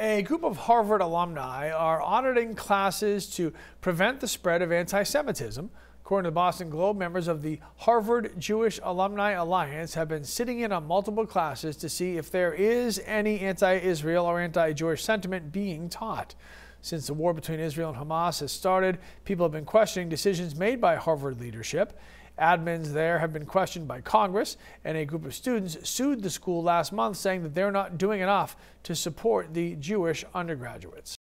A group of Harvard alumni are auditing classes to prevent the spread of anti Semitism. According to the Boston Globe, members of the Harvard Jewish Alumni Alliance have been sitting in on multiple classes to see if there is any anti Israel or anti Jewish sentiment being taught. Since the war between Israel and Hamas has started, people have been questioning decisions made by Harvard leadership. Admins there have been questioned by Congress, and a group of students sued the school last month saying that they're not doing enough to support the Jewish undergraduates.